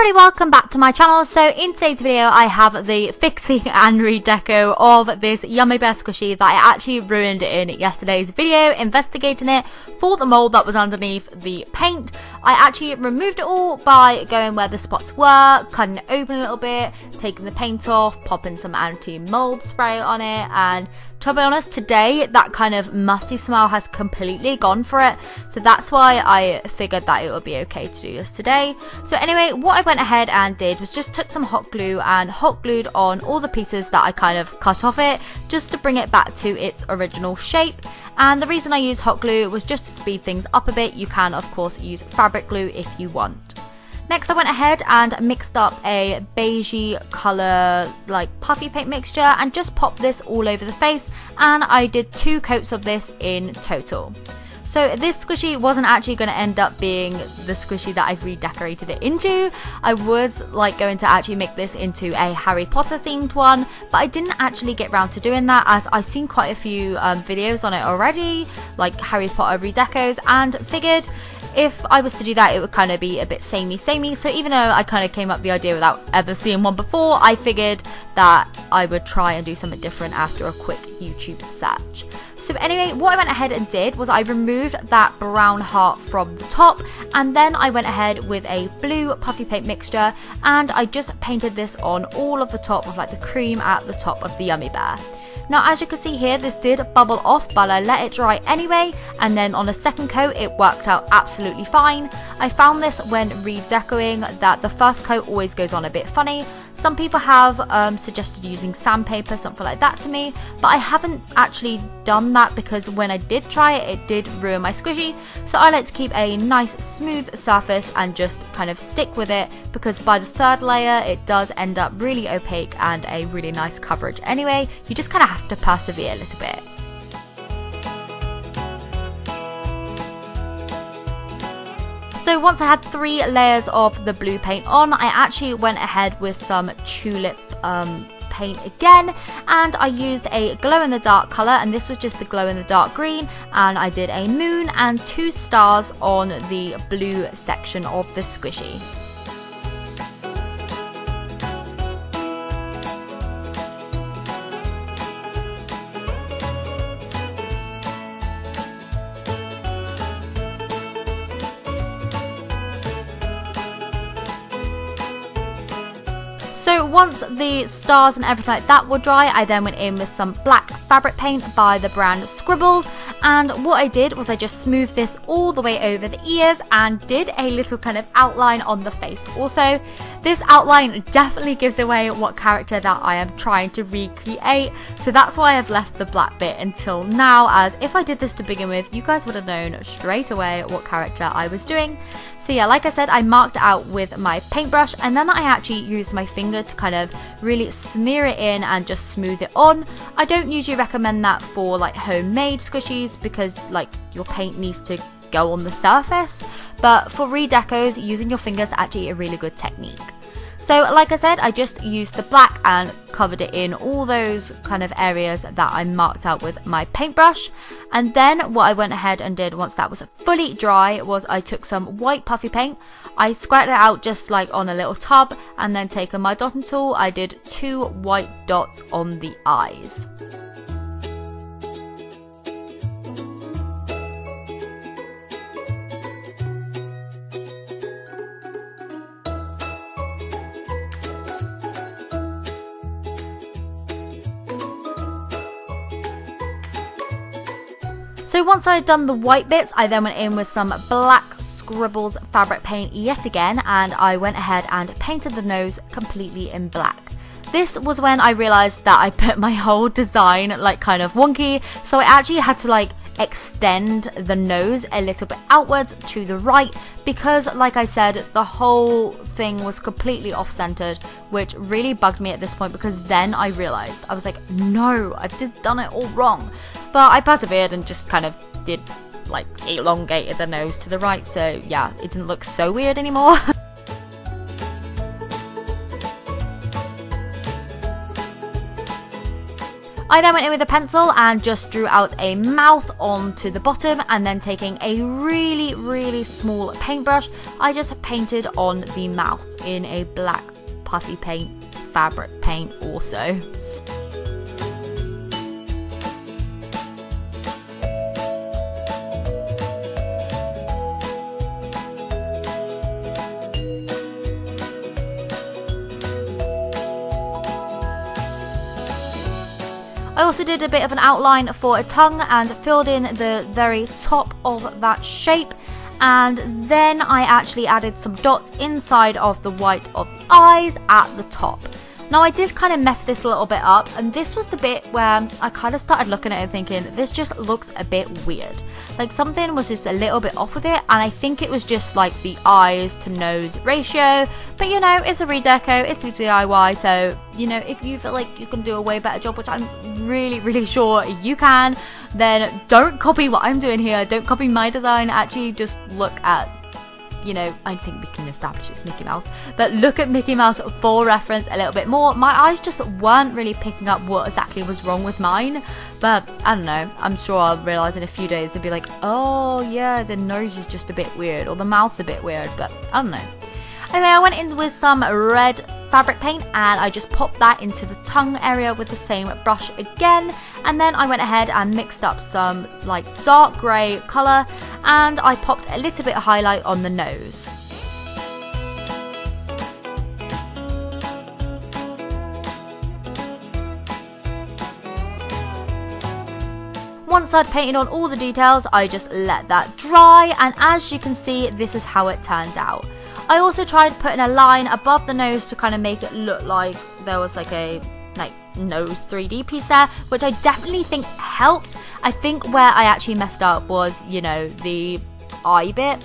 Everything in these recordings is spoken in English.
everybody, welcome back to my channel. So in today's video I have the fixing and redeco of this Yummiibear squishy that I actually ruined in yesterday's video investigating it for the mold that was underneath the paint. I actually removed it all by going where the spots were, cutting it open a little bit, taking the paint off, popping some anti-mold spray on it and to be honest, today that kind of musty smell has completely gone for it. So that's why I figured that it would be okay to do this today. So anyway, what I went ahead and did was just took some hot glue and hot glued on all the pieces that I kind of cut off it just to bring it back to its original shape. And the reason I used hot glue was just to speed things up a bit. You can of course use fabric glue if you want. Next I went ahead and mixed up a beigey colour like puffy paint mixture and just popped this all over the face and I did two coats of this in total. So this squishy wasn't actually going to end up being the squishy that I've redecorated it into. I was like going to actually make this into a Harry Potter themed one, but I didn't actually get round to doing that as I've seen quite a few um, videos on it already, like Harry Potter redecos, and figured if I was to do that, it would kind of be a bit samey samey. So even though I kind of came up with the idea without ever seeing one before, I figured that I would try and do something different after a quick YouTube search. So anyway, what I went ahead and did was I removed that brown heart from the top and then I went ahead with a blue puffy paint mixture and I just painted this on all of the top of like the cream at the top of the Yummiibear. Now as you can see here this did bubble off but I let it dry anyway and then on a second coat it worked out absolutely fine. I found this when redecoing that the first coat always goes on a bit funny. Some people have um, suggested using sandpaper, something like that to me, but I haven't actually done that because when I did try it, it did ruin my squishy. So I like to keep a nice smooth surface and just kind of stick with it because by the third layer, it does end up really opaque and a really nice coverage anyway. You just kind of have to persevere a little bit. So once I had three layers of the blue paint on, I actually went ahead with some tulip um, paint again and I used a glow in the dark colour and this was just the glow in the dark green and I did a moon and two stars on the blue section of the squishy. So once the stars and everything like that were dry, I then went in with some black fabric paint by the brand Scribbles. And what I did was I just smoothed this all the way over the ears and did a little kind of outline on the face. Also, this outline definitely gives away what character that I am trying to recreate. So that's why I've left the black bit until now, as if I did this to begin with, you guys would have known straight away what character I was doing. So yeah, like I said, I marked it out with my paintbrush and then I actually used my finger to kind of really smear it in and just smooth it on. I don't usually recommend that for like homemade squishies because like your paint needs to go on the surface, but for redecos, using your fingers is actually a really good technique. So like I said, I just used the black and covered it in all those kind of areas that I marked out with my paintbrush. And then what I went ahead and did once that was fully dry was I took some white puffy paint, I squirted it out just like on a little tub and then taking my dotting tool, I did two white dots on the eyes. So once I had done the white bits, I then went in with some black Scribbles fabric paint yet again and I went ahead and painted the nose completely in black. This was when I realised that I put my whole design like kind of wonky, so I actually had to like extend the nose a little bit outwards to the right because like I said the whole thing was completely off centered which really bugged me at this point because then I realized I was like no I've just done it all wrong but I persevered and just kind of did like elongated the nose to the right so yeah it didn't look so weird anymore I then went in with a pencil and just drew out a mouth onto the bottom and then taking a really, really small paintbrush, I just painted on the mouth in a black puffy paint, fabric paint also. I also did a bit of an outline for a tongue and filled in the very top of that shape and then I actually added some dots inside of the white of the eyes at the top. Now I did kind of mess this a little bit up and this was the bit where I kind of started looking at it thinking this just looks a bit weird. Like something was just a little bit off with it and I think it was just like the eyes to nose ratio. But you know, it's a redeco, it's a DIY, so you know, if you feel like you can do a way better job, which I'm really, really sure you can, then don't copy what I'm doing here. Don't copy my design. Actually, just look at you know, I think we can establish it's Mickey Mouse, but look at Mickey Mouse for reference a little bit more. My eyes just weren't really picking up what exactly was wrong with mine, but I don't know. I'm sure I'll realize in a few days and be like, oh yeah, the nose is just a bit weird, or the mouth's a bit weird, but I don't know. Anyway, I went in with some red fabric paint and I just popped that into the tongue area with the same brush again and then I went ahead and mixed up some like dark grey colour and I popped a little bit of highlight on the nose. Once I'd painted on all the details, I just let that dry and as you can see, this is how it turned out. I also tried putting a line above the nose to kind of make it look like there was like a like nose 3D piece there, which I definitely think helped. I think where I actually messed up was, you know, the eye bit.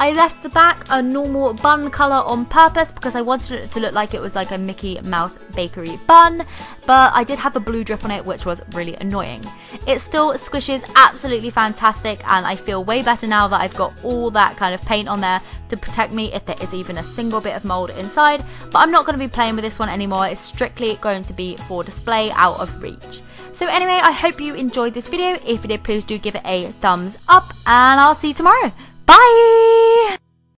I left the back a normal bun colour on purpose because I wanted it to look like it was like a Mickey Mouse bakery bun, but I did have a blue drip on it which was really annoying. It still squishes absolutely fantastic and I feel way better now that I've got all that kind of paint on there to protect me if there is even a single bit of mould inside, but I'm not going to be playing with this one anymore, it's strictly going to be for display out of reach. So anyway, I hope you enjoyed this video. If you did, please do give it a thumbs up and I'll see you tomorrow. Bye!